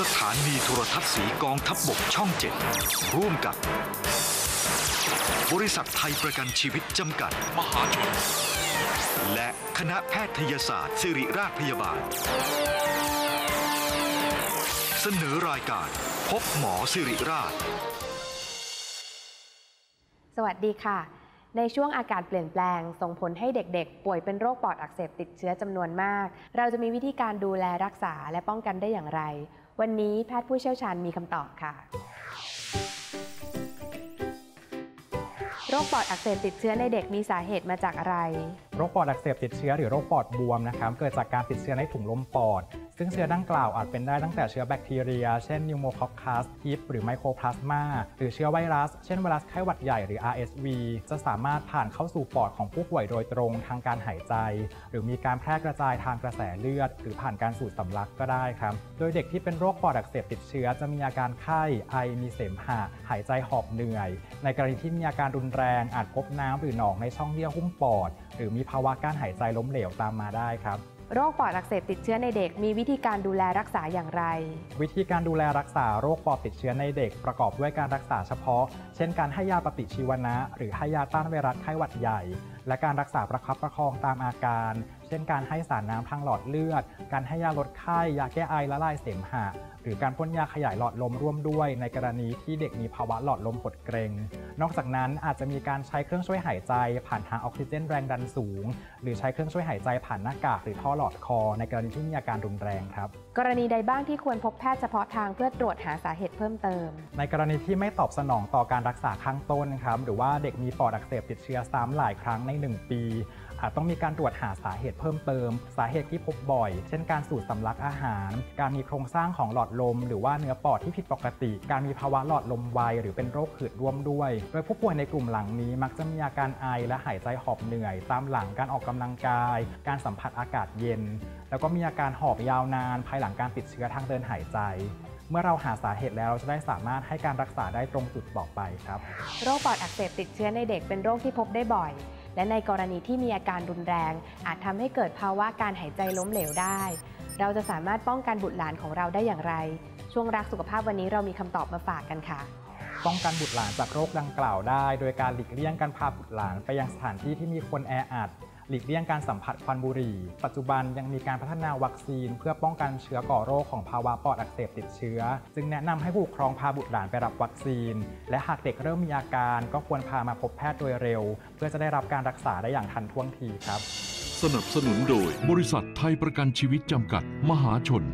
สถานีโทรทัศน์สีกองทัพบบกช่องเจ็ดร่วมกับ บริษัทไทยประกันชีวิตจำกัด มหาชน และคณะแพทยศาสตร์ศิริราชพยาบาล เสนอรายการ พบหมอสิริราช สวัสดีค่ะ ในช่วงอากาศเปลี่ยนแปลง ส่งผลให้เด็กๆ ป่วยเป็นโรคปอดอักเสบติดเชื้อจำนวนมาก เราจะมีวิธีการดูแลรักษาและป้องกันได้อย่างไร วันนี้แพทย์ผู้เชี่ยวชาญมีคำตอบค่ะ โรคปอดอักเสบติดเชื้อในเด็กมีสาเหตุมาจากอะไร โรคปอดอักเสบติดเชื้อหรือโรคปอดบวมนะครับ เกิดจากการติดเชื้อในถุงลมปอด ซึ่งเชื้อดังกล่าวอาจเป็นได้ตั้งแต่เชื้อแบคทีเรีย เช่นนิวโมคอคคัสฮิปหรือไมโครพลาสมาหรือเชื้อไวรัส เช่นไวรัสไข้หวัดใหญ่หรือ RSV จะสามารถผ่านเข้าสู่ปอดของผู้ป่วยโดยตรงทางการหายใจ หรือมีการแพร่กระจายทางกระแสเลือด หรือผ่านการสูดสำลักก็ได้ครับ โดยเด็กที่เป็นโรคปอดอักเสบติดเชื้อ จะมีอาการไข้ไอมีเสมหะหายใจหอบเหนื่อย ในกรณีที่มีอาการรุนแรงอาจพบน้ำหรือหนองในช่องเยื่อหุ้มปอด หรือมีภาวะการหายใจล้มเหลวตามมาได้ครับ โรคปอดอักเสบติดเชื้อในเด็ก มีวิธีการดูแลรักษาอย่างไร วิธีการดูแลรักษาโรคปอดติดเชื้อในเด็ก ประกอบด้วยการรักษาเฉพาะ เช่นการให้ยาปฏิชีวนะ หรือให้ยาต้านไวรัสไข้หวัดใหญ่ และการรักษาประคับประคองตามอาการ เช่นการให้สารน้ำทางหลอดเลือด การให้ยาลดไข้ ยาแก้ไอละลายเสมหะ หรือการพ่นยาขยายหลอดลมร่วมด้วย ในกรณีที่เด็กมีภาวะหลอดลมหดเกรงนอกจากนั้นอาจจะมีการใช้เครื่องช่วยหายใจ ผ่านทางออกซิเจนแรงดันสูง หรือใช้เครื่องช่วยหายใจผ่านหน้ากากหรือท่อหลอดคอ ในกรณีที่มีอาการรุนแรงครับ กรณีใดบ้างที่ควรพบแพทย์เฉพาะทางเพื่อตรวจหาสาเหตุเพิ่มเติม ในกรณีที่ไม่ตอบสนองต่อการรักษาข้างต้นครับหรือว่าเด็กมีปอดอักเสบติดเชื้อซ้ำหลายครั้งใน1 ปี อาจต้องมีการตรวจหาสาเหตุเพิ่มเติม สาเหตุที่พบบ่อย เช่นการสูดสำลักอาหาร การมีโครงสร้างของหลอดลม หรือว่าเนื้อปอดที่ผิดปกติ การมีภาวะหลอดลมไวหรือเป็นโรคหืดร่วมด้วย โดยผู้ป่วยในกลุ่มหลังนี้มักจะมีอาการไอและหายใจหอบเหนื่อย ตามหลังการออกกำลังกาย การสัมผัสอากาศเย็น แล้วก็มีอาการหอบยาวนาน ภายหลังการติดเชื้อทางเดินหายใจเมื่อเราหาสาเหตุแล้วเราจะได้สามารถให้การรักษาได้ตรงจุดต่อไปครับ โรคปอดอักเสบติดเชื้อในเด็กเป็นโรคที่พบได้บ่อย และในกรณีที่มีอาการรุนแรง อาจทำให้เกิดภาวะการหายใจล้มเหลวได้ เราจะสามารถป้องกันบุตรหลานของเราได้อย่างไร ช่วงรักสุขภาพวันนี้เรามีคำตอบมาฝากกันค่ะ ป้องกันบุตรหลานจากโรคดังกล่าวได้ โดยการหลีกเลี่ยงการพาบุตรหลานไปยังสถานที่ที่มีคนแออัด หลีกเลี่ยงการสัมผัสควันบุหรี่ ปัจจุบันยังมีการพัฒนาวัคซีน เพื่อป้องกันเชื้อก่อโรคของภาวะปอดอักเสบติดเชื้อ จึงแนะนำให้ผู้ปกครองพาบุตรหลานไปรับวัคซีน และหากเด็กเริ่มมีอาการ ก็ควรพามาพบแพทย์โดยเร็ว เพื่อจะได้รับการรักษาได้อย่างทันท่วงทีครับ สนับสนุนโดยบริษัทไทยประกันชีวิตจำกัด มหาชน